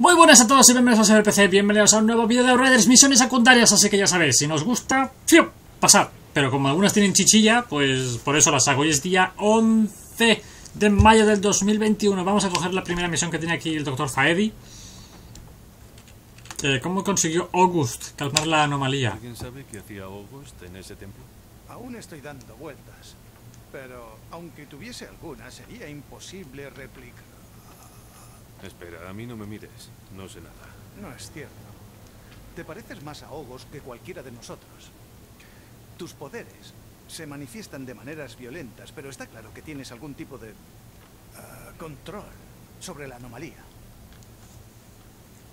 Muy buenas a todos y bienvenidos a PC, bienvenidos a un nuevo vídeo de Raiders Misiones Secundarias, así que ya sabéis, si nos gusta, ¡fiu! pasad. Pero como algunas tienen chichilla, pues por eso las hago. Hoy es día 11 de mayo del 2021. Vamos a coger la primera misión que tiene aquí el Dr. Faedi. Eh, ¿Cómo consiguió August calmar la anomalía? ¿Alguien sabe qué hacía August en ese templo? Aún estoy dando vueltas, pero aunque tuviese alguna, sería imposible replicar. Espera, a mí no me mires. No sé nada. No es cierto. Te pareces más a Ogos que cualquiera de nosotros. Tus poderes se manifiestan de maneras violentas, pero está claro que tienes algún tipo de ah, control sobre la anomalía.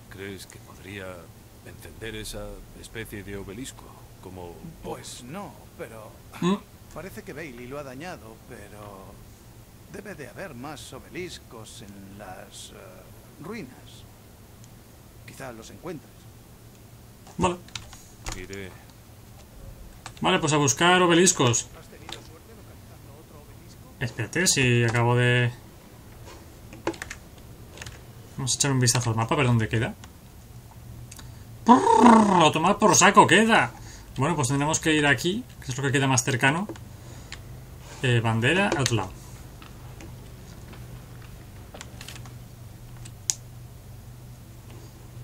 ¿Crees que podría encender esa especie de obelisco? Como... Pues no, pero ¿Mm? parece que Bailey lo ha dañado, pero debe de haber más obeliscos en las ah, ruinas. Quizá los encuentres. Vale. Iré. Vale, pues a buscar obeliscos. Espérate, si acabo de... Vamos a echar un vistazo al mapa, a ver dónde queda. ¡A tomar por saco queda! Bueno, pues tendremos que ir aquí, que es lo que queda más cercano. Eh, bandera, al otro lado.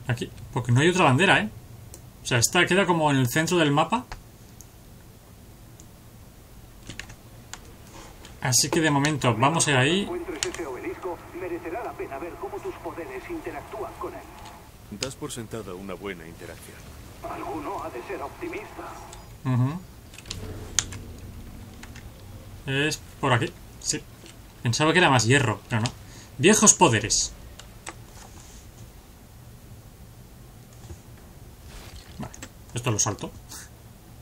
Aquí, porque no hay otra bandera, ¿eh? O sea, esta queda como en el centro del mapa. Así que de momento vamos a ir ahí. encuentres ese obelisco, merecerá la pena ver cómo tus poderes interactúan con él. Das por sentada una buena interacción. Alguno ha de ser optimista. Ujú. Es por aquí. Sí. Pensaba que era más hierro, pero no. Viejos poderes. Esto lo salto.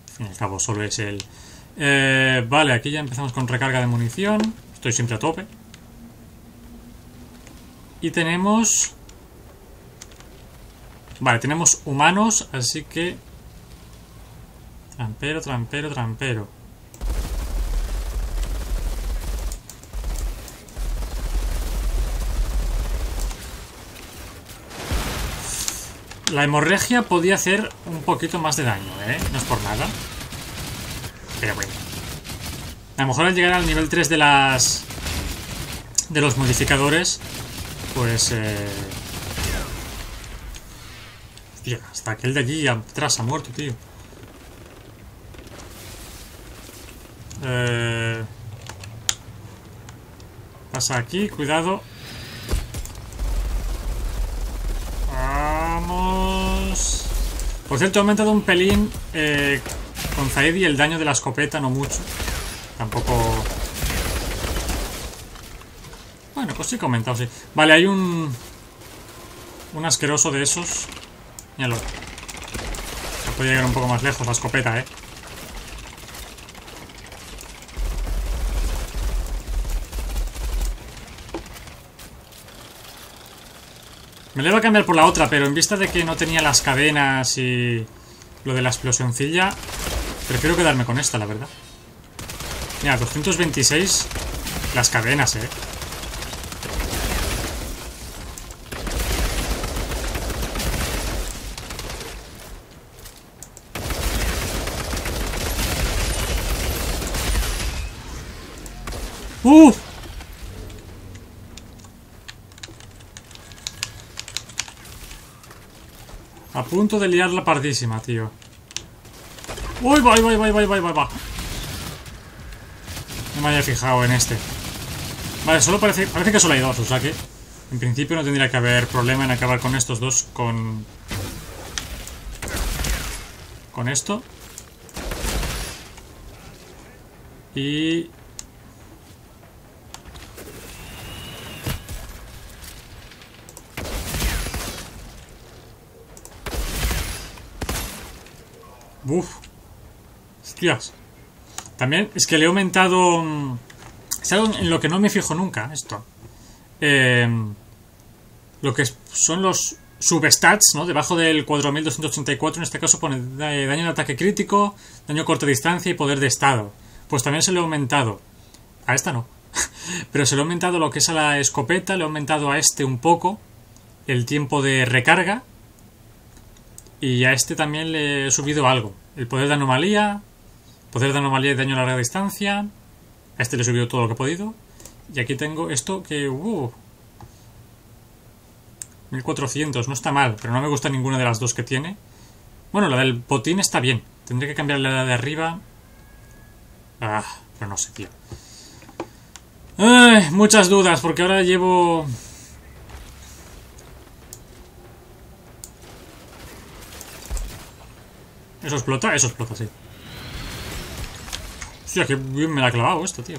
Al fin y al cabo solo es el... Eh, vale, aquí ya empezamos con recarga de munición. Estoy siempre a tope. Y tenemos... Vale, tenemos humanos, así que... Trampero, trampero, trampero. La hemorragia podía hacer un poquito más de daño, ¿eh? No es por nada. Pero bueno. A lo mejor al llegar al nivel 3 de las... De los modificadores, pues... Eh... Hasta aquel de allí atrás ha muerto, tío. Eh... Pasa aquí, cuidado. Vamos. Por cierto, he aumentado un pelín eh, con Zaidi el daño de la escopeta, no mucho. Tampoco... Bueno, pues sí que he aumentado, sí. Vale, hay un... Un asqueroso de esos. Míralo. Se puede llegar un poco más lejos la escopeta, eh. Me la iba a cambiar por la otra, pero en vista de que no tenía las cadenas y lo de la explosioncilla, prefiero quedarme con esta, la verdad. Mira, 226 las cadenas, eh. ¡Uf! A punto de liar la pardísima, tío. ¡Uy, va, va, va, va, va, va! No me había fijado en este. Vale, solo parece, parece que solo hay dos, o sea que... En principio no tendría que haber problema en acabar con estos dos con... Con esto. Y... Uf. Hostias. También es que le he aumentado... mm, Es algo en lo que no me fijo nunca, esto. Eh, lo que son los substats, ¿no? Debajo del 4284, en este caso pone da- daño de ataque crítico, daño a corta distancia y poder de estado. Pues también se le ha aumentado. A esta no. Pero se le ha aumentado lo que es a la escopeta, le he aumentado a este un poco. el tiempo de recarga. Y a este también le he subido algo. El poder de anomalía, poder de anomalía y daño a larga distancia. A este le he subido todo lo que he podido. Y aquí tengo esto que... Uh, 1400, no está mal, pero no me gusta ninguna de las dos que tiene. Bueno, la del botín está bien. Tendré que cambiar la de arriba. Ah, pero no sé, tío. Muchas dudas, porque ahora llevo... ¿Eso explota? Eso explota, sí. Hostia, que bien me la ha clavado esto, tío.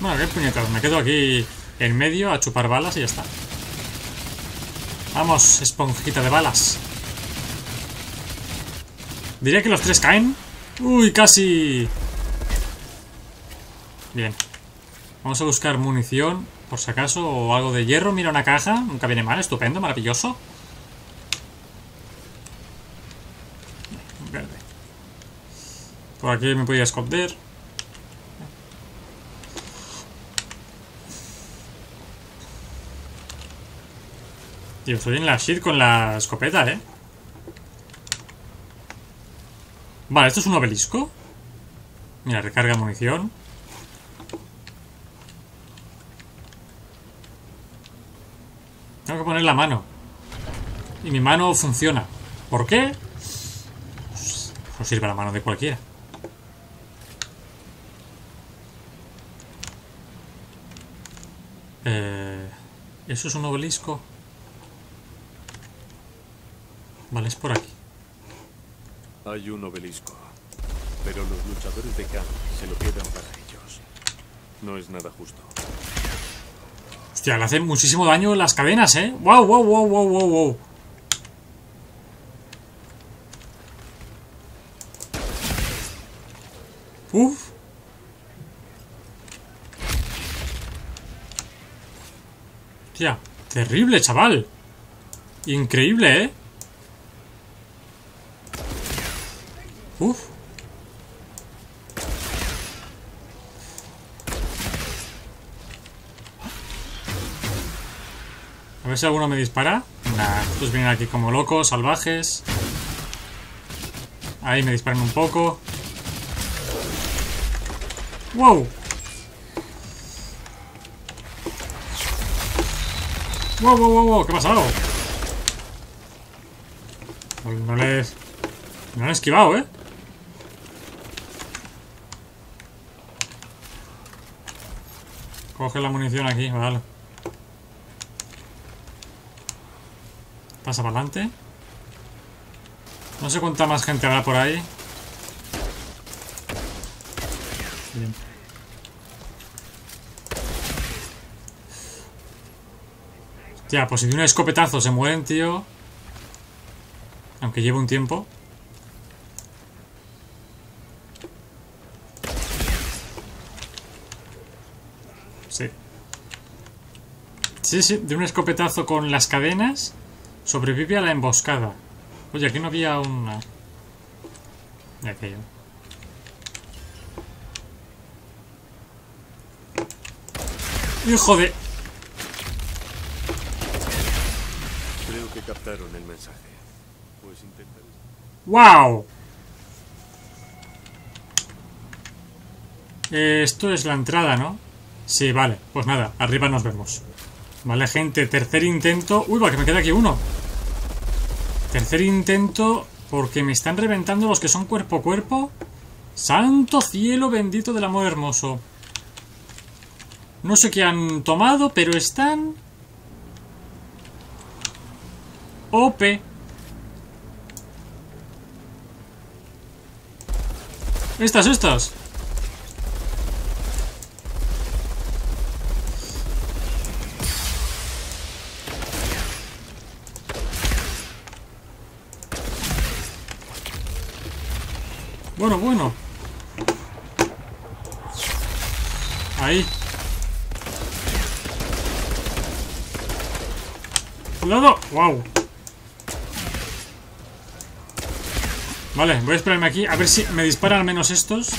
Bueno, qué puñetas. Me quedo aquí en medio a chupar balas y ya está. Vamos, esponjita de balas. Diría que los tres caen. Uy, casi. Bien. Vamos a buscar munición, por si acaso, o algo de hierro. Mira una caja. Nunca viene mal. Estupendo, maravilloso. Verde. Por aquí me podía esconder. Tío, estoy en la shit con la escopeta, ¿eh? Vale, ¿esto es un obelisco? Mira, recarga munición. Tengo que poner la mano. Y mi mano funciona. ¿Por qué? Pues, sirve la mano de cualquiera. Eh, ¿Eso es un obelisco? Vale, es por aquí. Hay un obelisco, pero los luchadores de Khan se lo quedan para ellos. No es nada justo. Hostia, le hacen muchísimo daño las cadenas, ¿eh? ¡Wow, wow, wow, wow, wow, wow! Uf. Hostia, terrible, chaval. Increíble, ¿eh? Uf. A ver si alguno me dispara. Nah, estos vienen aquí como locos, salvajes. Ahí me disparan un poco. ¡Wow! ¡Wow, wow, wow, wow! ¿Qué ha pasado? No, no les... Me han esquivado, ¿eh? Coge la munición aquí, vale. Pasa para adelante. No sé cuánta más gente habrá por ahí. Bien. Hostia, pues si de un escopetazo se mueren, tío. Aunque lleve un tiempo. Sí. Sí, sí, de un escopetazo con las cadenas sobrevive a la emboscada. Oye, aquí no había una... De aquello. ¡Hijo de...! Creo que captaron el mensaje. Pues. ¡Wow! Eh, esto es la entrada, ¿no? Sí, vale. Pues nada, arriba nos vemos. Vale, gente, tercer intento... Uy, va, que me queda aquí uno. Tercer intento porque me están reventando los que son cuerpo a cuerpo. Santo cielo bendito del amor hermoso. No sé qué han tomado, pero están... OP. Estas, estas. Bueno, bueno. Ahí. ¡Cuidado! ¡Wow! Vale, voy a esperarme aquí. A ver si me disparan al menos estos.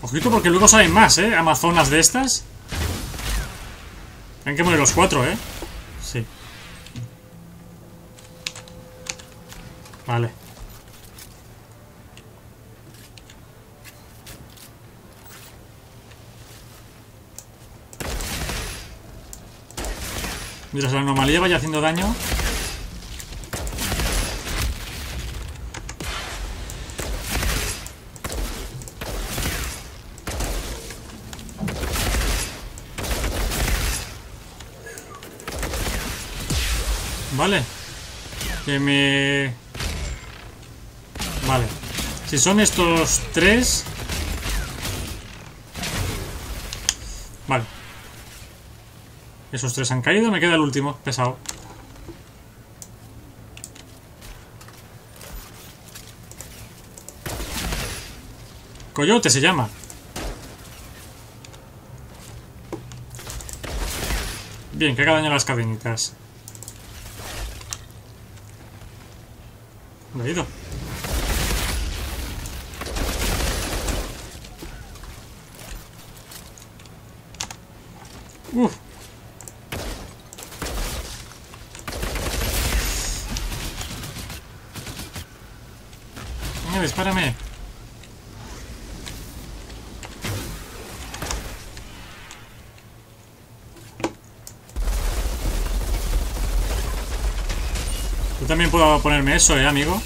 Ojito porque luego salen más, ¿eh? Amazonas de estas. Tienen que morir los cuatro, ¿eh? Sí. Vale. Mientras la anomalía vaya haciendo daño. Vale. Que me... Vale. Si son estos tres... Vale. Esos tres han caído, me queda el último, pesado. Coyote se llama. Bien, que haga daño a las cadenitas. ¿Dónde ha ido? Uf. Venga, dispárame. Yo también puedo ponerme eso, eh, amigo.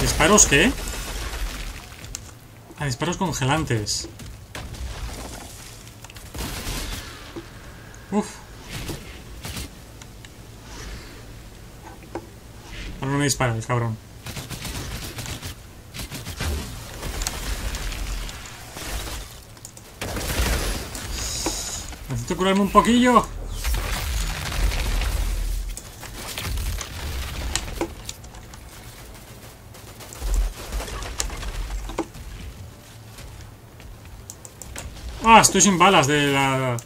¿Disparos qué? Ah, disparos congelantes. Uf. Ahora no me dispara cabrón. Necesito curarme un poquillo. Ah, estoy sin balas de la...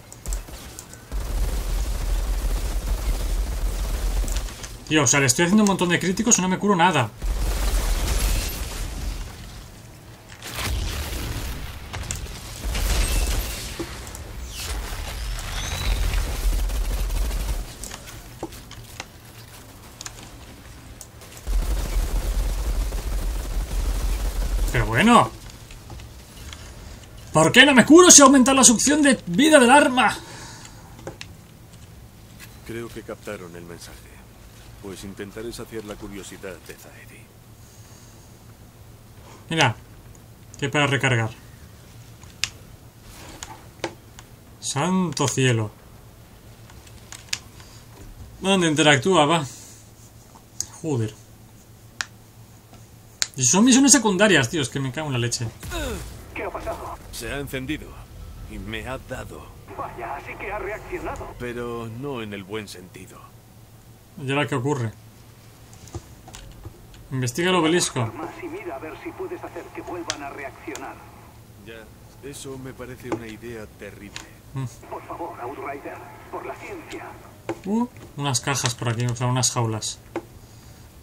Tío, o sea, le estoy haciendo un montón de críticos y no me curo nada. Pero bueno. ¿Por qué no me curo si aumenta la succión de vida del arma? Creo que captaron el mensaje. Pues intentaré saciar la curiosidad de Zaedi. Mira. Que para recargar. Santo cielo. ¿Dónde interactúa, va? Joder. Y son misiones secundarias, tío. Es que me cago en la leche. Se ha encendido. Y me ha dado. Vaya, así que ha reaccionado. Pero no en el buen sentido. ¿Y ahora qué ocurre? Investiga el obelisco. Más y mira a ver si puedes hacer que vuelvan a reaccionar. Ya, eso me parece una idea terrible. Por favor, Outrider, por la ciencia. Uh, unas cajas por aquí, o sea, unas jaulas.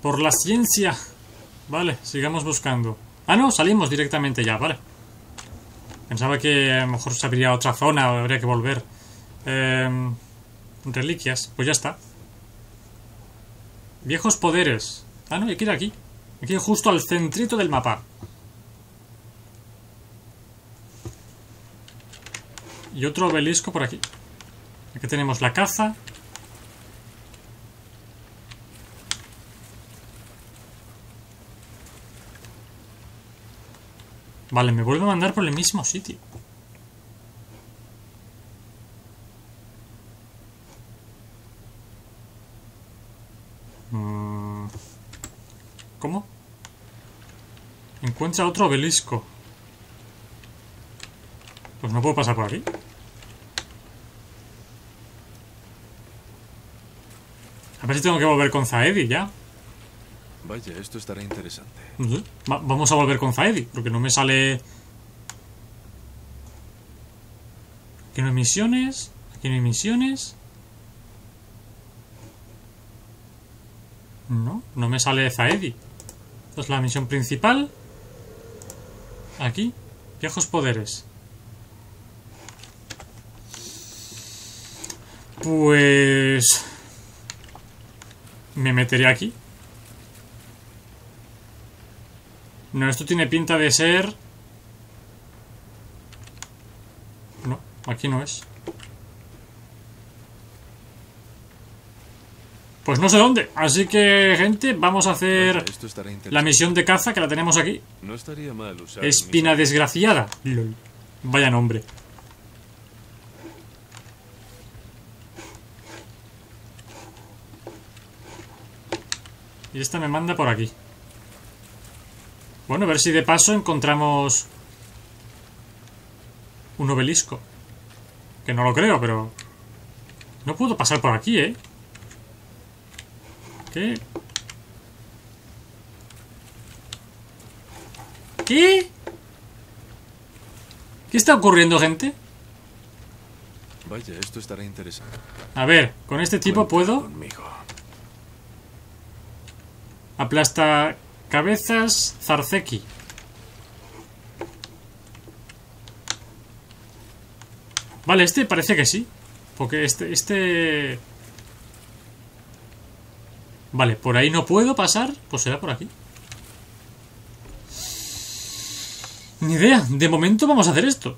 Por la ciencia. Vale, sigamos buscando. Ah, no, salimos directamente ya, vale. Pensaba que a lo mejor se abriría otra zona o habría que volver. Em, reliquias, pues ya está. Viejos poderes. Ah, no, hay que ir aquí. Hay justo al centrito del mapa. Y otro obelisco por aquí. Aquí tenemos la caza. Vale, me vuelve a mandar por el mismo sitio. Mm. ¿Cómo? Encuentra otro obelisco. Pues no puedo pasar por aquí. A ver si tengo que volver con Zaedi ya. Vaya, esto estará interesante. Vamos a volver con Zaedi, porque no me sale... Aquí no hay misiones, aquí no hay misiones. No, no me sale Zaedi. Esta es la misión principal. Aquí, viejos poderes. Pues... Me meteré aquí. No, esto tiene pinta de ser... No, aquí no es. Pues no sé dónde. Así que, gente, vamos a hacer la misión de caza que la tenemos aquí. No estaría mal usar Espina desgraciada. Lol. Vaya nombre. Y esta me manda por aquí. Bueno, a ver si de paso encontramos un obelisco. Que no lo creo, pero... No puedo pasar por aquí, ¿eh? ¿Qué? ¿Qué? ¿Qué está ocurriendo, gente? Vaya, esto estará interesante. A ver, con este tipo puedo aplasta cabezas Zarzeki. Vale, este parece que sí. Porque este, este... Vale, por ahí no puedo pasar. Pues será por aquí. Ni idea. De momento vamos a hacer esto.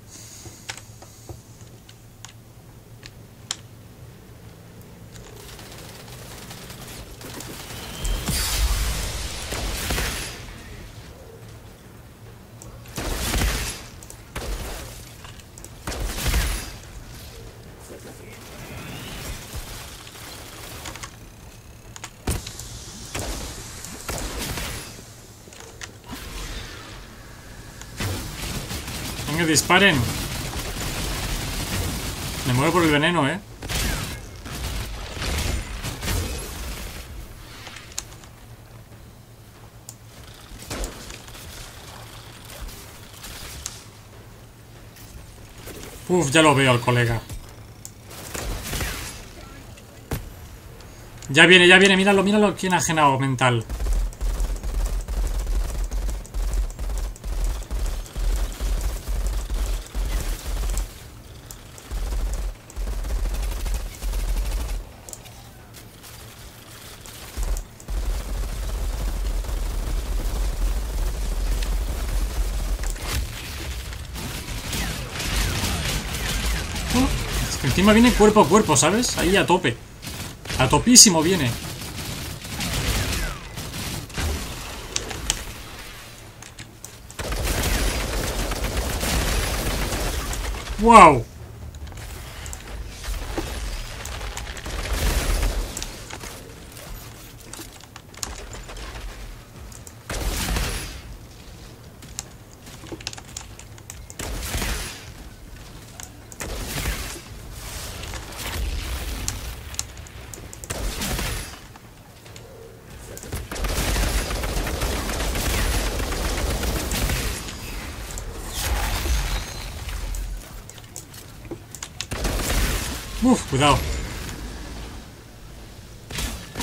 Disparen. Me muero por el veneno, eh. Uf, ya lo veo al colega. Ya viene, ya viene, míralo, míralo, quién ajenado mental. Es que encima viene cuerpo a cuerpo, ¿sabes? Ahí a tope. A topísimo viene. ¡Wow! Uf, cuidado.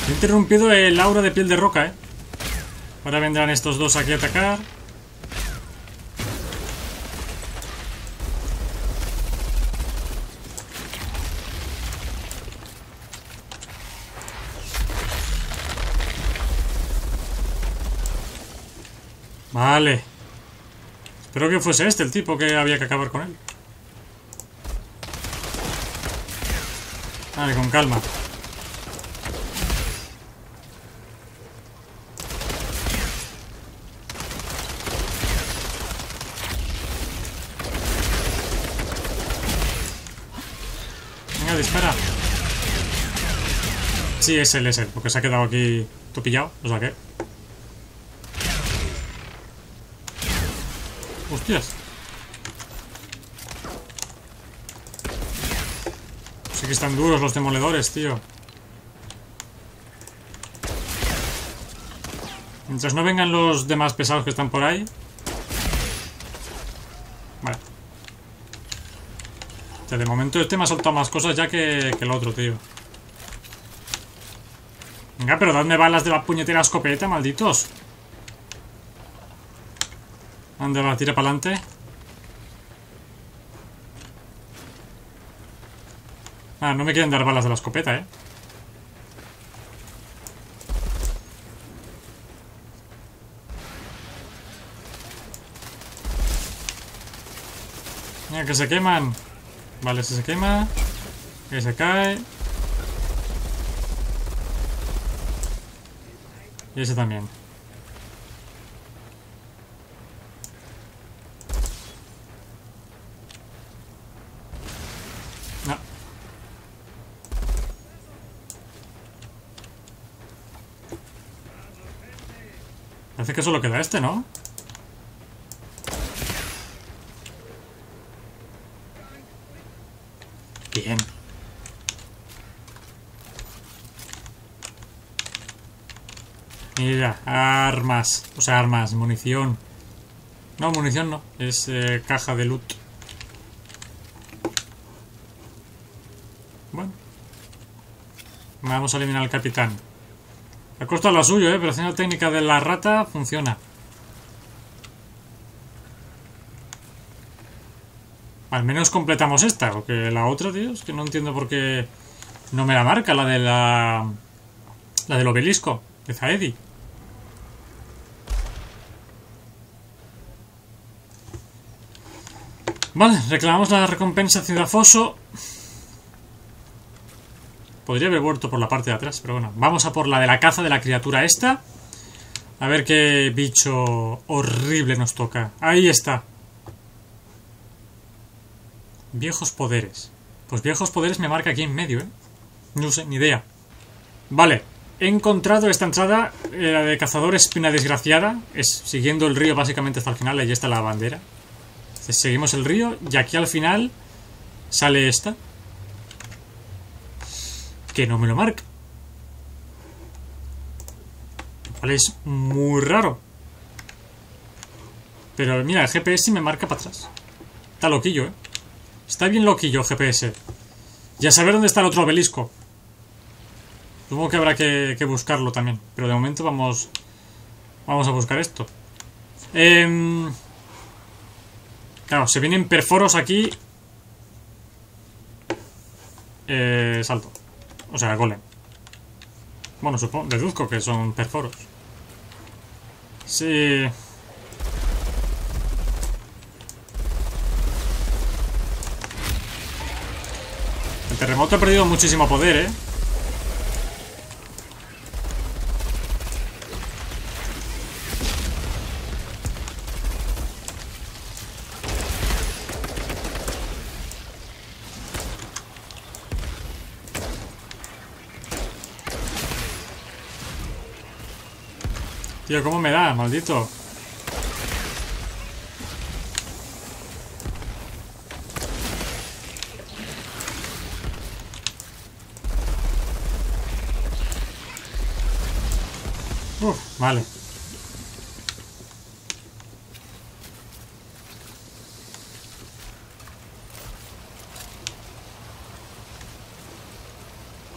He interrumpido el aura de piel de roca, eh. Ahora vendrán estos dos aquí a atacar. Vale. Espero que fuese este el tipo que había que acabar con él. Vale, con calma. Venga, dispara. Sí, es él, es él, porque se ha quedado aquí tú pillado, lo saqué. Hostias. Sí que están duros los demoledores, tío. Mientras no vengan los demás pesados que están por ahí. Vale. O sea, de momento este me ha soltado más cosas ya que, que el otro, tío. Venga, pero dadme balas de la puñetera escopeta, malditos. Anda, va, tira para adelante. Ah, no me quieren dar balas de la escopeta, eh. Mira, que se queman. Vale, si se quema. Que se cae. Y ese también. No. Parece que solo queda este, ¿no? Bien. Mira, O sea, armas, munición. No, munición no. Es eh, caja de loot. Bueno. Vamos a eliminar al capitán. Ha costado lo suyo, ¿eh? Pero haciendo técnica de la rata funciona. Al menos completamos esta, porque la otra, tío, es que no entiendo por qué no me la marca, la de la... La del obelisco, de Zaedi. Vale, reclamamos la recompensa Ciudad Foso. Podría haber vuelto por la parte de atrás, pero bueno. Vamos a por la de la caza de la criatura esta. A ver qué bicho horrible nos toca. Ahí está. Viejos poderes. Pues viejos poderes me marca aquí en medio, ¿eh? No sé, ni idea. Vale. He encontrado esta entrada, eh, la de cazador espina desgraciada. Es siguiendo el río básicamente hasta el final. Ahí está la bandera. Seguimos el río y aquí al final sale esta. Que no me lo marca. Vale, es muy raro. Pero mira, el GPS me marca para atrás. Está loquillo, ¿eh? Está bien loquillo GPS. Ya saber dónde está el otro obelisco. Supongo que habrá que, que buscarlo también. Pero de momento vamos... Vamos a buscar esto. Eh... Claro, se vienen perforos aquí. Eh, salto. O sea, golem. Bueno, supongo, deduzco que son perforos. Sí. El terremoto ha perdido muchísimo poder, ¿eh? Tío, ¿cómo me da, maldito? Uf, vale.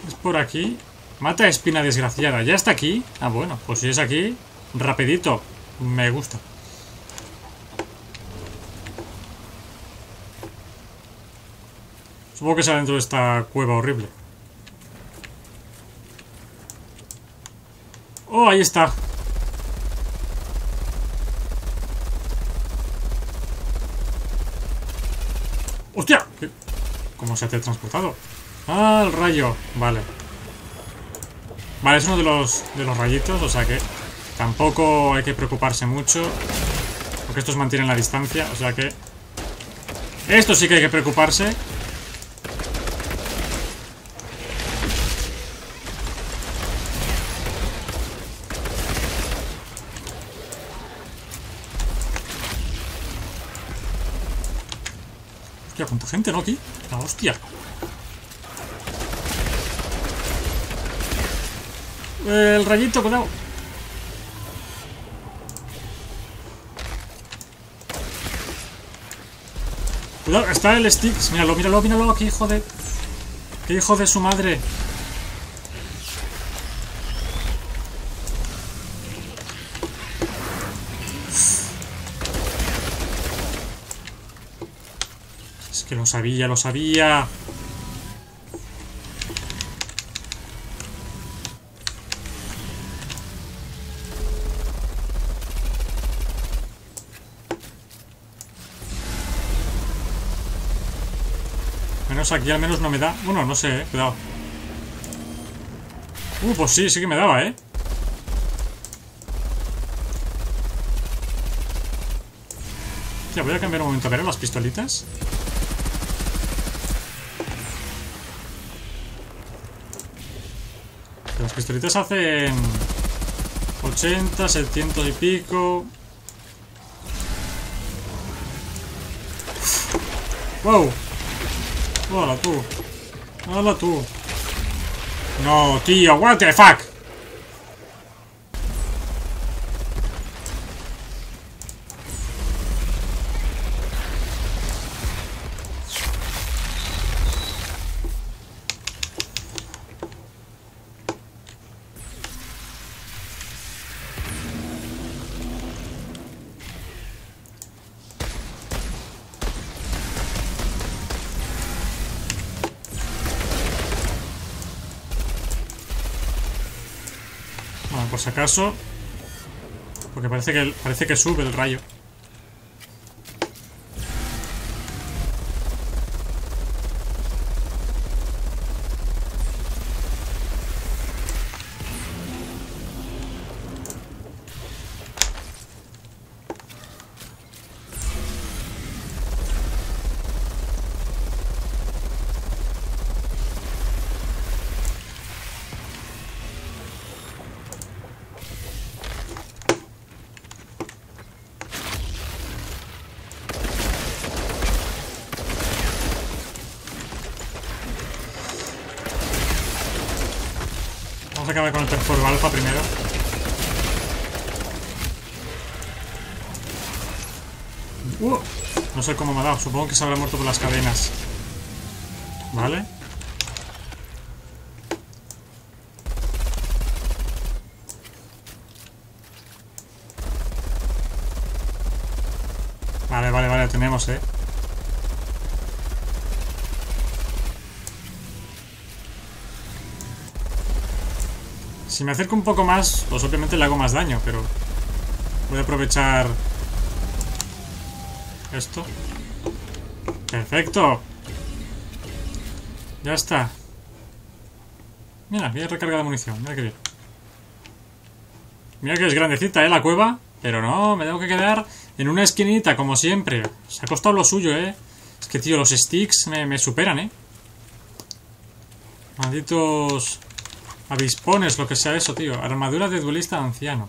Es por aquí. Mata espina desgraciada. ¿Ya está aquí? Ah, bueno, pues si es aquí, rapidito. Me gusta. Supongo que sea dentro de esta cueva horrible. Oh, ahí está. ¡Hostia! ¿Cómo se ha teletransportado? Ah, el rayo. Vale. Vale, es uno de los, de los rayitos, o sea que tampoco hay que preocuparse mucho. Porque estos mantienen la distancia, o sea que... Esto sí que hay que preocuparse. Hostia, cuánta gente, ¿no? Aquí. La hostia. El rayito, cuidado. Está el Sticks. Míralo, míralo, míralo. Qué hijo de... Qué hijo de su madre. Es que lo sabía, lo sabía. Aquí al menos no me da. Bueno, no sé, eh. Cuidado. Uh, pues sí, sí que me daba, eh. Ya, voy a cambiar un momento a ver las pistolitas. Las pistolitas hacen 80, 700 y pico. Wow. Hola tú. Hola tú. No, tío, what the fuck. Porque parece que parece que sube el rayo. No sé cómo me ha dado. Supongo que se habrá muerto por las cadenas. ¿Vale? Vale, vale, vale, tenemos, eh. Si me acerco un poco más, pues obviamente le hago más daño, pero voy a aprovechar esto. Perfecto. Ya está. Mira, voy a recargar de munición. Mira que bien. Mira que es grandecita, ¿eh? La cueva. Pero no, me tengo que quedar en una esquinita, como siempre. Se ha costado lo suyo, ¿eh? Es que, tío, los sticks me, me superan, ¿eh? Malditos avispones, lo que sea eso, tío. Armadura de duelista anciano.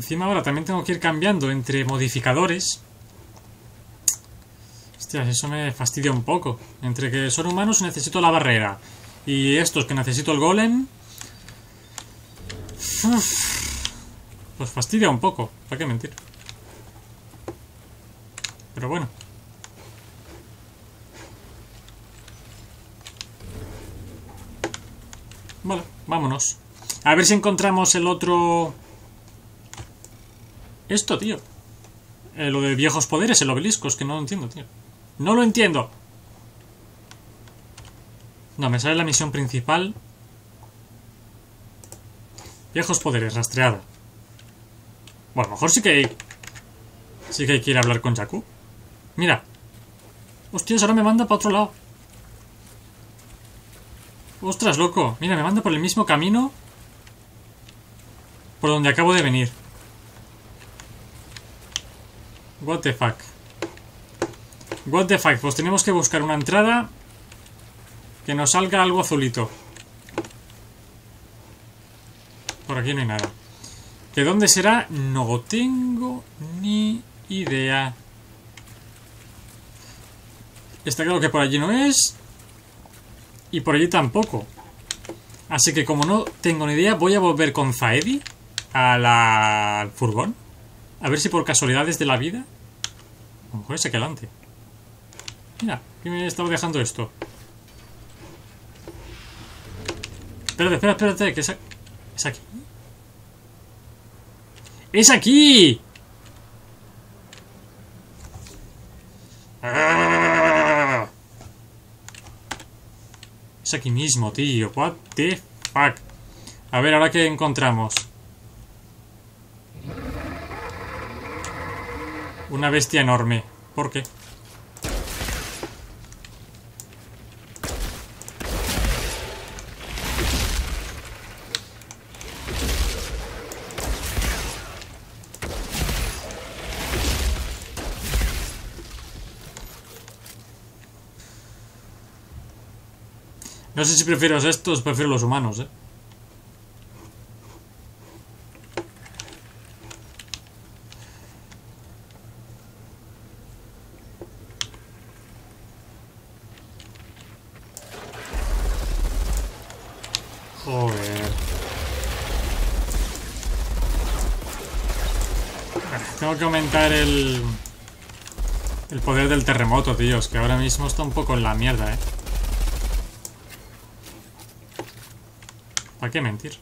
Encima ahora también tengo que ir cambiando entre modificadores. Hostias, eso me fastidia un poco. Entre que son humanos necesito la barrera. Y estos que necesito el golem. Pues fastidia un poco. ¿Para qué mentir? Pero bueno. Vale, vámonos. A ver si encontramos el otro... Esto, tío. Eh, lo de viejos poderes, el obelisco. Es que no lo entiendo, tío. No lo entiendo. No, me sale la misión principal. Viejos poderes, rastreada. Bueno, a lo mejor sí que hay... Sí que hay que ir a hablar con Jakku. Mira. Hostias, ahora me manda para otro lado. Ostras, loco. Mira, me manda por el mismo camino. Por donde acabo de venir. What the fuck. What the fuck. Pues tenemos que buscar una entrada. Que nos salga algo azulito. Por aquí no hay nada. ¿De dónde será? No tengo ni idea. Está claro que por allí no es. Y por allí tampoco. Así que como no tengo ni idea, voy a volver con Zaedi al furgón. A ver si por casualidades de la vida... A lo mejor es aquí adelante. Mira, que me estaba dejando esto. Espérate, espérate, espérate, que es, aquí. ¿Es aquí? ¡Es aquí! ¡Ah! Es aquí mismo, tío. What the fuck. A ver, ahora que encontramos. Una bestia enorme. ¿Por qué? No sé si prefiero estos, prefiero los humanos, eh. Joder. Tengo que aumentar el... El poder del terremoto, tíos, que ahora mismo está un poco en la mierda, eh. ¿Para qué mentir?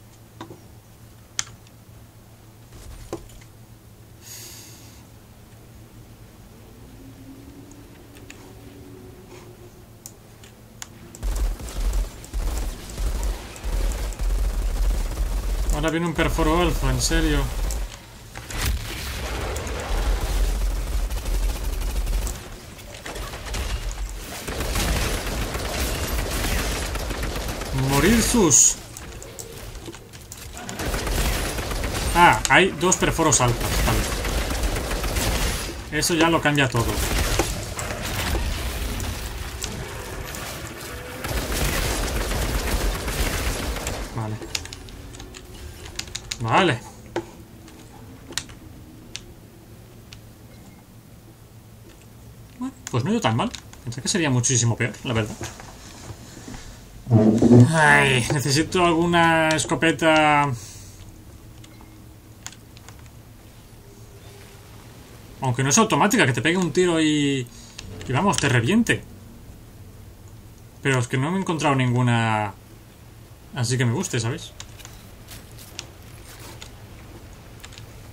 Viene un perforo alfa, en serio. Morir sus. Ah, hay dos perforos altas, vale. Eso ya lo cambia todo. Vale. Vale. Bueno, pues no he tan mal. Pensé que sería muchísimo peor, la verdad. Ay, necesito alguna escopeta Aunque no es automática, que te pegue un tiro y... Y vamos, te reviente. Pero es que no me he encontrado ninguna... Así que me guste, ¿sabéis?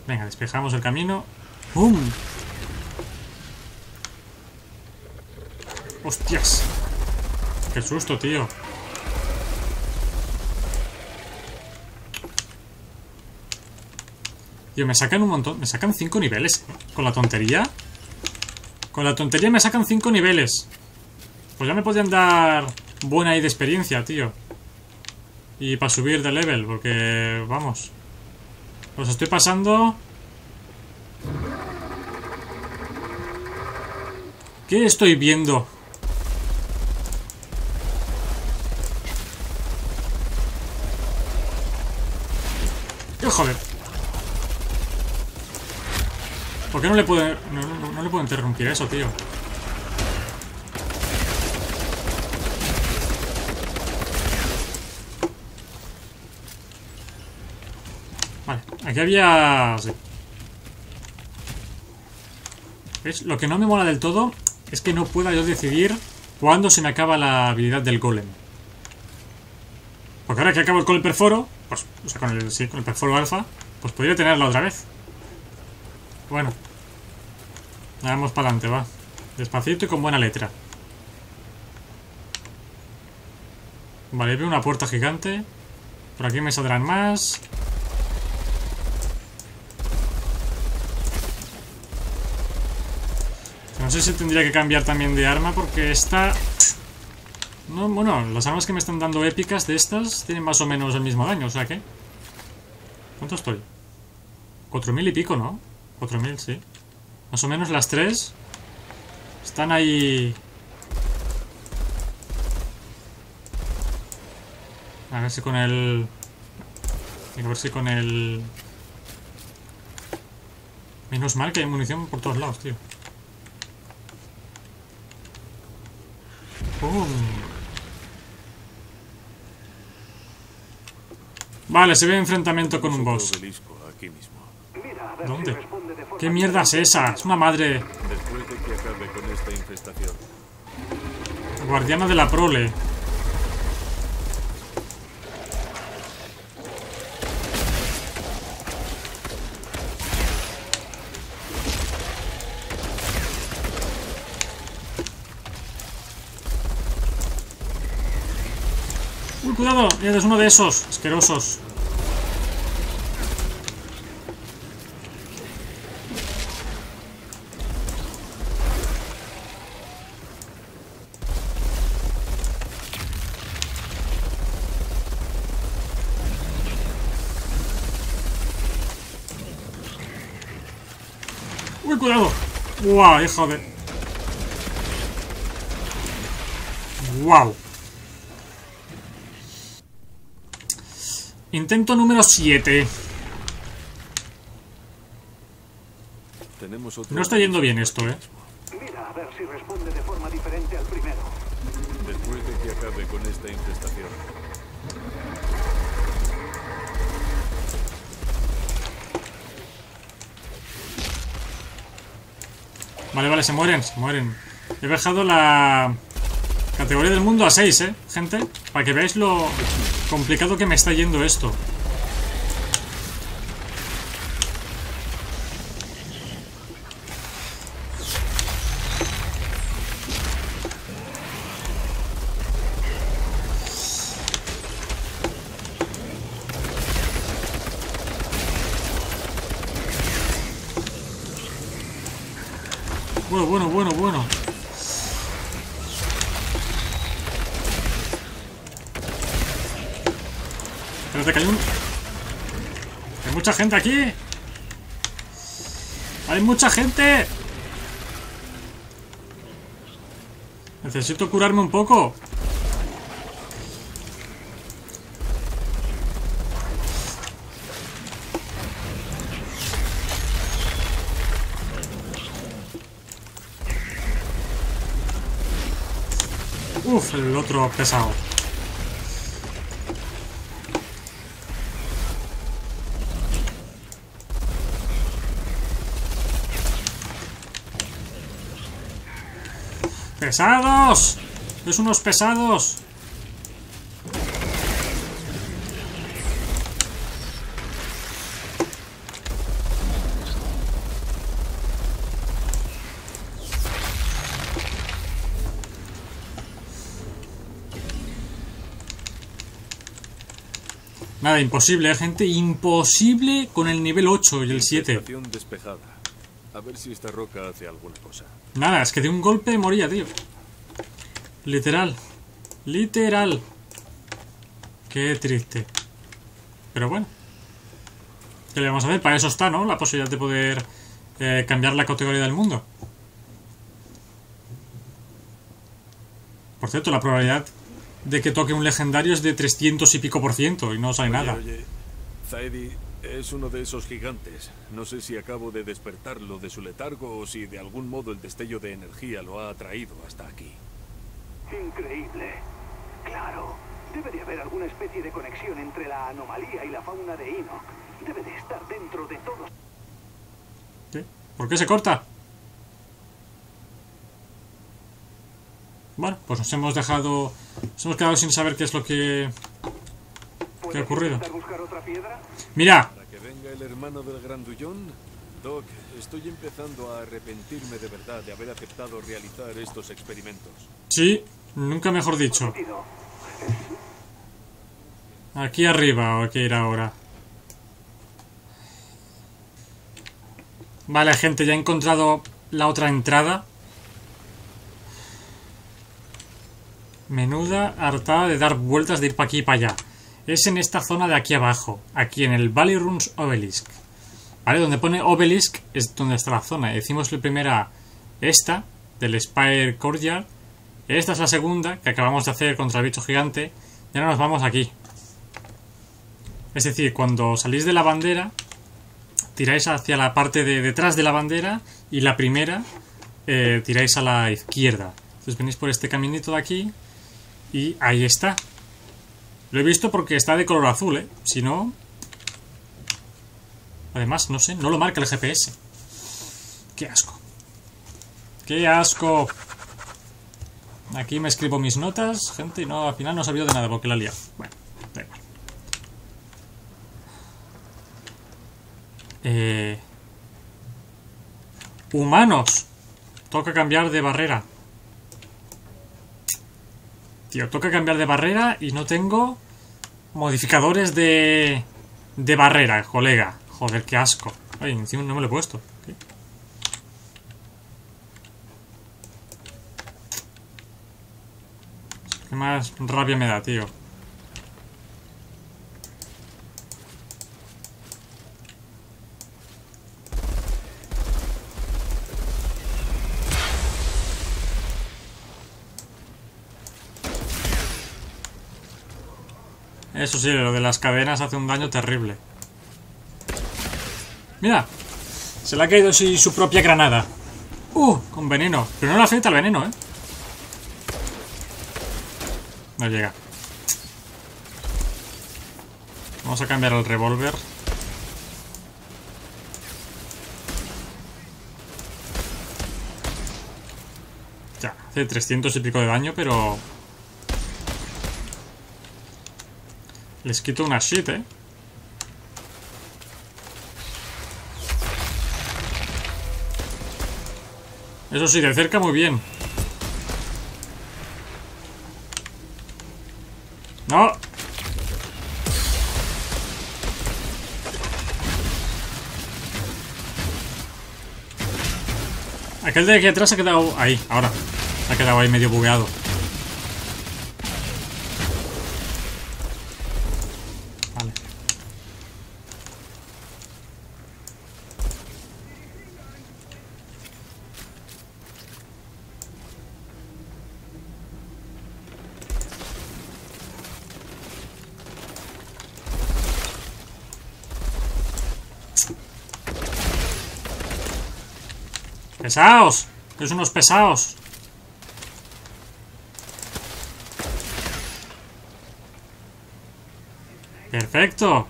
Venga, despejamos el camino. ¡Bum! ¡Hostias! ¡Qué susto, tío! Tío, me sacan un montón. Me sacan cinco niveles. ¿eh? Con la tontería. Con la tontería me sacan cinco niveles. Pues ya me podrían dar buena ahí de experiencia, tío. Y para subir de level, porque... Vamos. Los estoy pasando... ¿Qué estoy viendo? ¡Qué joder! ¿Por qué no le puedo... No, no- no le puedo interrumpir eso, tío? Vale, aquí había... sí. ¿Ves? Lo que no me mola del todo es que no pueda yo decidir cuándo se me acaba la habilidad del golem. Porque ahora que acabo con el perforo, pues, o sea, con el, sí, con el perforo alfa, pues podría tenerla otra vez. Bueno. Vamos para adelante, va. Despacito y con buena letra. Vale, veo una puerta gigante. Por aquí me saldrán más. No sé si tendría que cambiar también de arma porque esta... No, bueno, las armas que me están dando épicas de estas tienen más o menos el mismo daño, o sea que... ¿Cuánto estoy? 4.000 y pico, ¿no? 4.000, sí. Más o menos las tres están ahí... A ver si con el... A ver si con el... Menos mal que hay munición por todos lados, tío. ¡Pum! Vale, se ve enfrentamiento con un boss. ¿Dónde? ¿Qué mierda es esa? Es una madre Después de que acabe con esta infestación, guardiana de la prole. Uy, cuidado, es uno de esos asquerosos. Uy, cuidado. Wow, hijo de... Wow. Intento número 7. Tenemos otro No está yendo bien esto, eh. Mira a ver si responde de forma diferente al primero. Después de que acabe con esta infestación. Vale, vale, se mueren, se mueren. He bajado la categoría del mundo a 6, eh, gente. Para que veáis lo complicado que me está yendo esto. Aquí. Hay mucha gente. Necesito curarme un poco. Uf, el otro pesado. ¡Pesados! ¡Es unos pesados! Nada, imposible, ¿eh, gente. Imposible con el nivel 8 y el 7. Estación despejada. A ver si esta roca hace alguna cosa. Nada, es que de un golpe moría, tío. Literal. Literal. Qué triste. Pero bueno. ¿Qué le vamos a hacer? Para eso está, ¿no? La posibilidad de poder eh, cambiar la categoría del mundo. Por cierto, la probabilidad de que toque un legendario es de 300 y pico por ciento y no sale nada. Oye, oye, Zaidi es uno de esos gigantes. No sé si acabo de despertarlo de su letargo o si de algún modo el destello de energía lo ha atraído hasta aquí. Increíble. Claro. Debe de haber alguna especie de conexión entre la anomalía y la fauna de Enoch. Debe de estar dentro de todos. ¿Qué? ¿Por qué se corta? Bueno, pues nos hemos dejado... Nos hemos quedado sin saber qué es lo que... ¿Qué ha ocurrido? ¡Mira! El hermano del grandullón. Doc, estoy empezando a arrepentirme de verdad de haber aceptado realizar estos experimentos. Sí, nunca mejor dicho. Aquí arriba o hay que ir ahora. Vale, gente, ya he encontrado la otra entrada. Menuda hartada de dar vueltas de ir para aquí y para allá. Es en esta zona de aquí abajo, aquí en el Valley Runs Obelisk. ¿Vale? Donde pone Obelisk es donde está la zona. Decimos la primera, esta, del Spire Courtyard. Esta es la segunda, que acabamos de hacer contra el bicho gigante. Y ahora nos vamos aquí. Es decir, cuando salís de la bandera, tiráis hacia la parte de detrás de la bandera y la primera eh, tiráis a la izquierda. Entonces venís por este caminito de aquí y ahí está. Lo he visto porque está de color azul, ¿eh? Si no... Además, no sé, no lo marca el GPS. ¡Qué asco! ¡Qué asco! Aquí me escribo mis notas, gente, y no, al final no he sabido de nada porque la liado. Bueno, da igual. Eh... Humanos. Toca cambiar de barrera. Tío, toca cambiar de barrera y no tengo modificadores de... De barrera, colega. Joder, qué asco. Ay, encima no me lo he puesto. ¿Qué? Qué más rabia me da, tío. Eso sí, lo de las cadenas hace un daño terrible. Mira, se le ha caído su propia granada. Uh, con veneno. Pero no le afecta el veneno, ¿eh? No llega. Vamos a cambiar el revólver. Ya, hace 300 y pico de daño, pero... Les quito una shit, ¿eh? Eso sí, de cerca muy bien. No. Aquel de aquí atrás ha quedado ahí, ahora. Ha quedado ahí medio bugueado. ¡Pesaos! ¡Es unos pesados! ¡Perfecto!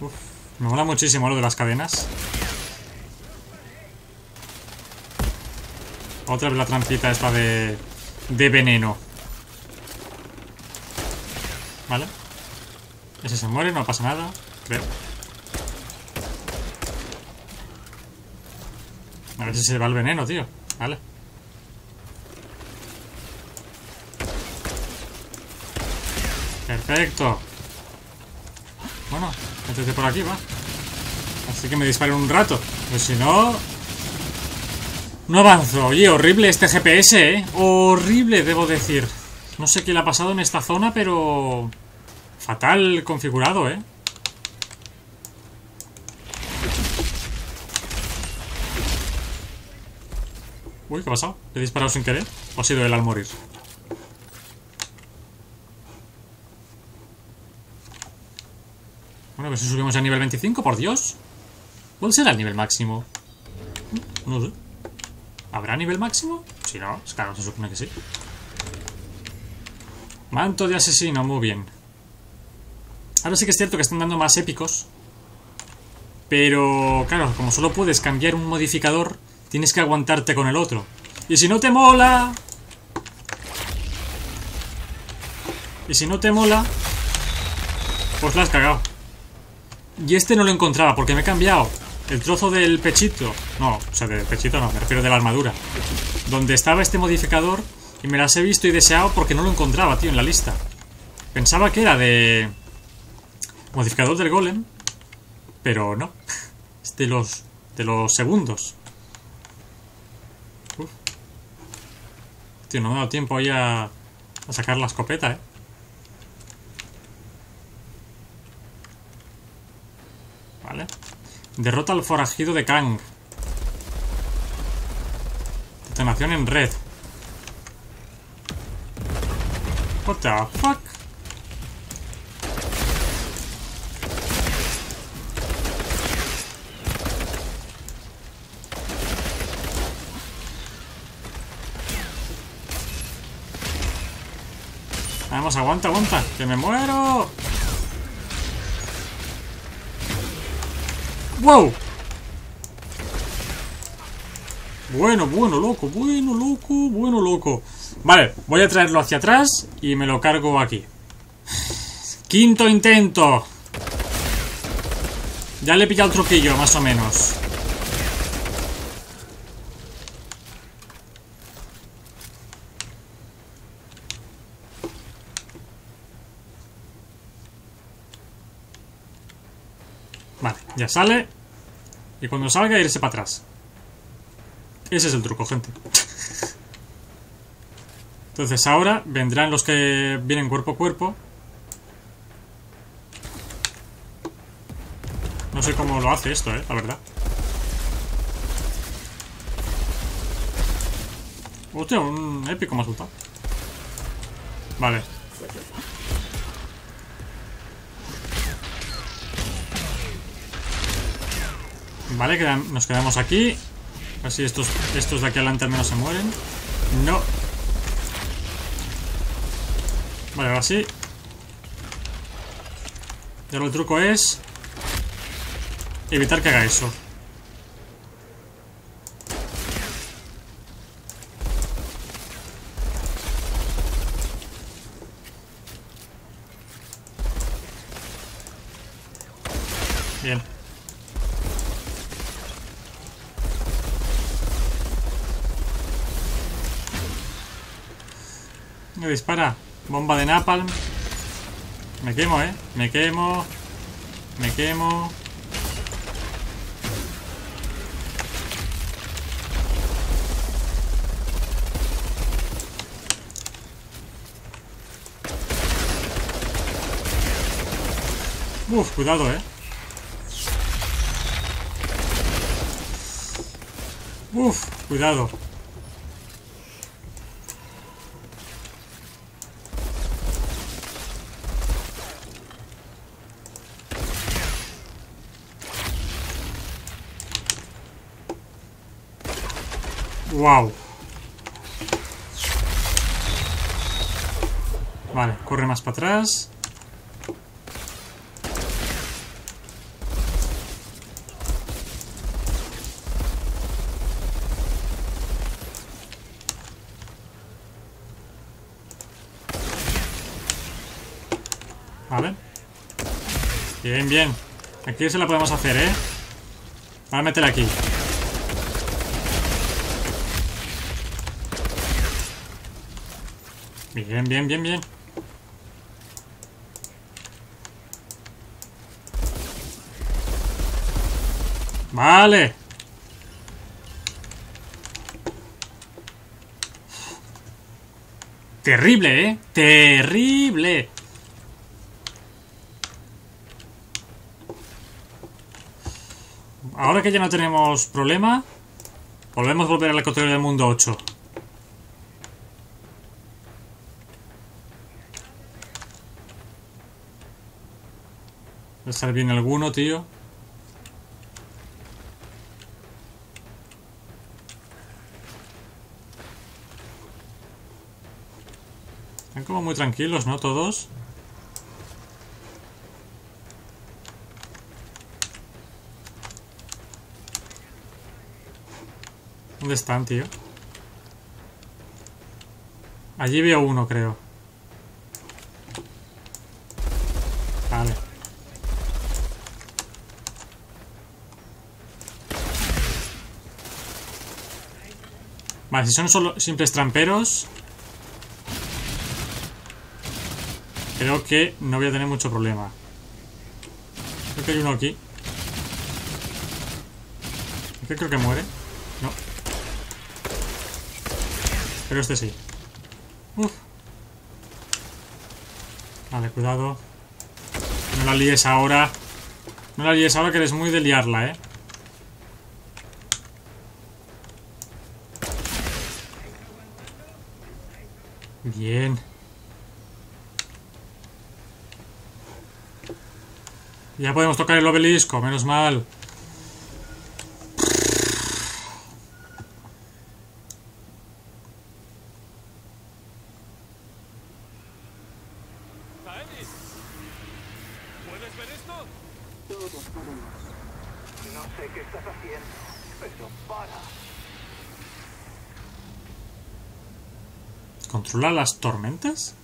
Uf, me mola muchísimo lo de las cadenas. Otra vez la trampita esta de... De veneno. ¿Vale? Ese se muere, no pasa nada. Creo. A ver si se va el veneno, tío. Vale. Perfecto. Bueno, métete por aquí, va. Así que me disparen un rato. Pues si no... No avanzo. Oye, horrible este GPS, ¿eh? Horrible, debo decir. No sé qué le ha pasado en esta zona, pero... Fatal configurado, ¿eh? Uy, ¿qué ha pasado? ¿Le he disparado sin querer? ¿O ha sido él al morir? Bueno, pues si subimos a nivel 25, por Dios. ¿Cuál será el nivel máximo? No sé. ¿Habrá nivel máximo? Si no, claro, se supone que sí. Manto de asesino, muy bien. Ahora sí que es cierto que están dando más épicos. Pero, claro, como solo puedes cambiar un modificador, tienes que aguantarte con el otro. Y si no te mola... Y si no te mola... Pues la has cagado. Y este no lo encontraba porque me he cambiado el trozo del pechito. No, o sea, del pechito no, me refiero de la armadura. Donde estaba este modificador y me las he visto y deseado porque no lo encontraba, tío, en la lista. Pensaba que era de... Modificador del golem. Pero no. Es de los... De los segundos. Tío, no me ha dado tiempo ahí a... A sacar la escopeta, eh. Vale. Derrota al forajido de Kang. Detonación en red. What the fuck? Vamos, aguanta, aguanta. ¡Que me muero! ¡Wow! Bueno, bueno, loco, bueno, loco, bueno, loco. Vale, voy a traerlo hacia atrás y me lo cargo aquí. Quinto intento. Ya le he pillado el truquillo, más o menos. Sale. Y cuando salga, irse para atrás. Ese es el truco, gente. Entonces ahora vendrán los que vienen cuerpo a cuerpo. No sé cómo lo hace esto, eh, la verdad. Hostia, un épico me ha soltado. Vale. Vale, nos quedamos aquí. Así estos, estos de aquí adelante al menos se mueren. No. Vale, ahora sí. Y ahora el truco es... Evitar que haga eso. Me dispara. Bomba de napalm. Me quemo, eh. Me quemo. Me quemo. Uf, cuidado, eh. Uf, cuidado. Wow. Vale, corre más para atrás. Vale. Bien, bien. Aquí se la podemos hacer, ¿eh? Ahora métela aquí. Bien, bien, bien, bien. Vale. Terrible, ¿eh? Terrible. Ahora que ya no tenemos problema, volvemos a volver a la categoría del mundo 8. ¿Va a estar bien alguno, tío? Están como muy tranquilos, ¿no? Todos. ¿Dónde están, tío? Allí veo uno, creo. Vale. Vale, si son solo simples tramperos Creo que no voy a tener mucho problema. Creo que hay uno aquí. Este creo que muere No. Pero este sí. Uf. Vale, cuidado. No la líes ahora. No la líes ahora que eres muy de liarla, eh Bien. Ya podemos tocar el obelisco, menos mal. ¿puedes ver esto? No sé qué estás haciendo, pero para. ¿Controla las tormentas?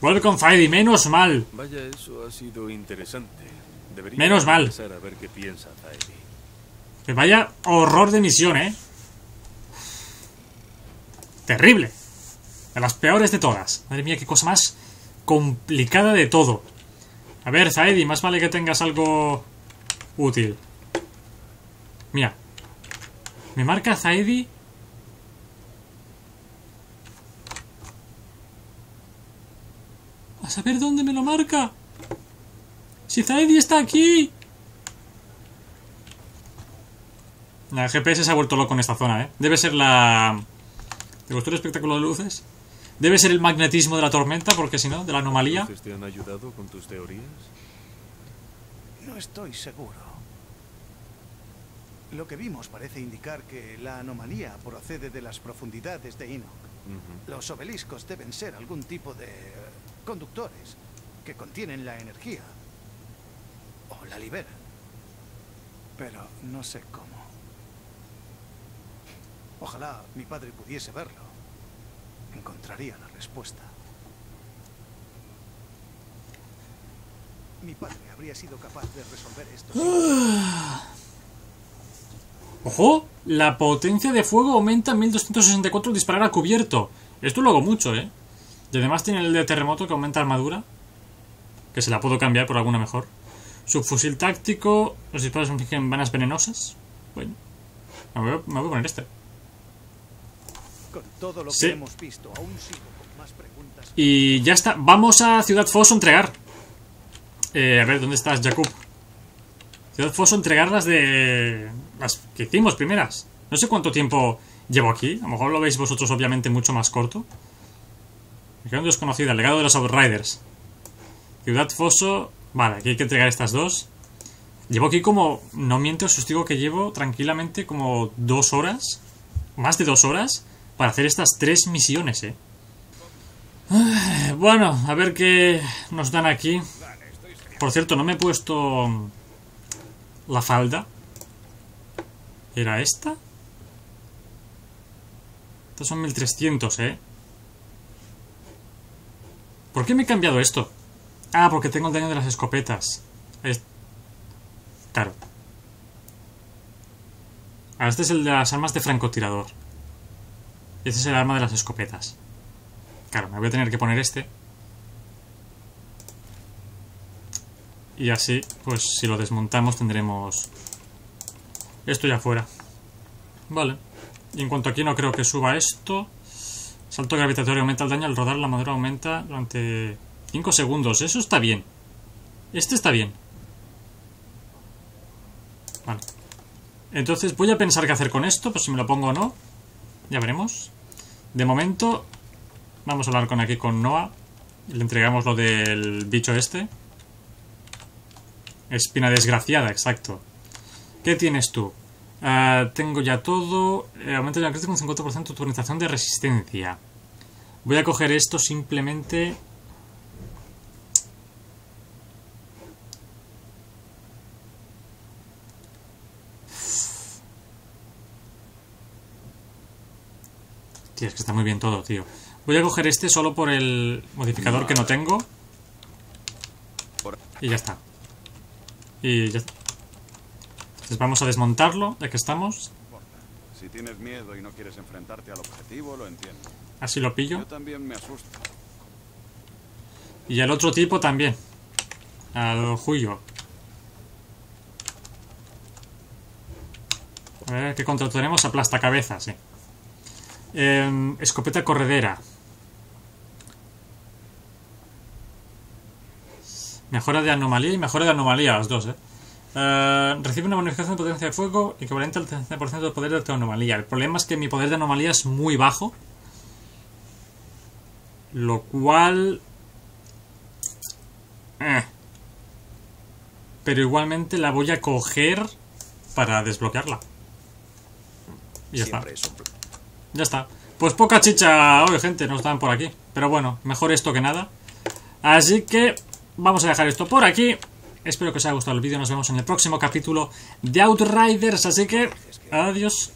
Welcome Freddy, menos mal. Vaya, eso ha sido interesante. Debería Menos mal. regresar a ver qué piensa Taeli. Que vaya horror de misión, eh. Terrible. De las peores de todas. Madre mía, qué cosa más complicada de todo. A ver, Zaedi, más vale que tengas algo útil. Mira. Me marca Zaedi. A saber dónde me lo marca. Si Zaedi está aquí. La GPS se ha vuelto loco en esta zona, ¿eh? Debe ser la... ¿Te gustó el espectáculo de luces? Debe ser el magnetismo de la tormenta, porque si no, de la anomalía. ¿Luces te han ayudado con tus teorías? No estoy seguro. Lo que vimos parece indicar que la anomalía procede de las profundidades de Enoch. Ujú. Los obeliscos deben ser algún tipo de eh, conductores que contienen la energía. O la liberan. Pero no sé cómo. Ojalá mi padre pudiese verlo. Encontraría la respuesta. Mi padre habría sido capaz de resolver esto. ¡Ojo! La potencia de fuego aumenta en 1264 al disparar a cubierto. Esto lo hago mucho, ¿eh? Y además tiene el de terremoto que aumenta armadura. Que se la puedo cambiar por alguna mejor. Subfusil táctico. Los disparos infligen vanas venenosas. Bueno. Me voy, a- me voy a poner este. Con todo lo que Sí. hemos visto, aún sigo con más preguntas. Y ya está. Vamos a Ciudad Foso a entregar. Eh, a ver, ¿dónde estás, Jakub? Ciudad Foso, entregar las de. Las que hicimos primeras. No sé cuánto tiempo llevo aquí. A lo mejor lo veis vosotros, obviamente, mucho más corto. Región desconocida, el legado de los Outriders. Ciudad Foso. Vale, aquí hay que entregar estas dos. Llevo aquí como. No miento, os digo que llevo tranquilamente como dos horas. Más de dos horas. Para hacer estas tres misiones, eh. Bueno, a ver qué nos dan aquí. Por cierto, no me he puesto la falda. ¿Era esta? Estos son 1300, ¿eh? ¿Por qué me he cambiado esto? Ah, porque tengo el daño de las escopetas. Es- Claro. Ah, este es el de las armas de francotirador. Este es el arma de las escopetas. Claro, me voy a tener que poner este. Y así, pues si lo desmontamos tendremos esto ya fuera. Vale. Y en cuanto aquí no creo que suba esto. Salto gravitatorio aumenta el daño al rodar, la madera aumenta durante 5 segundos. Eso está bien. Este está bien. Vale. Entonces voy a pensar qué hacer con esto, pues si me lo pongo o no. Ya veremos. De momento, vamos a hablar con aquí con Noah. Le entregamos lo del bicho este. Espina desgraciada, exacto. ¿Qué tienes tú? Ah, tengo ya todo. Eh, aumenta la crítica un 50% tu organización de resistencia. Voy a coger esto simplemente. Tío, es que está muy bien todo, tío. Voy a coger este solo por el modificador que no tengo. Y ya está. Y ya está. Entonces vamos a desmontarlo, ya que estamos. Si tienes miedo y no quieres enfrentarte al objetivo, lo entiendo. Así lo pillo. Yo también me asusto. Y al otro tipo también. Al Julio. A ver qué control tenemos. Aplasta cabeza, sí. Em, escopeta corredera. Mejora de anomalía y mejora de anomalía, las dos, ¿eh? Eh, recibe una bonificación de potencia de fuego equivalente al 30% del poder de tu anomalía. El problema es que mi poder de anomalía es muy bajo. Lo cual eh. Pero igualmente la voy a coger para desbloquearla. Y ya está. Es un Ya está. Pues poca chicha hoy, gente, nos dan por aquí. Pero bueno, mejor esto que nada. Así que vamos a dejar esto por aquí. Espero que os haya gustado el vídeo. Nos vemos en el próximo capítulo de Outriders. Así que, adiós.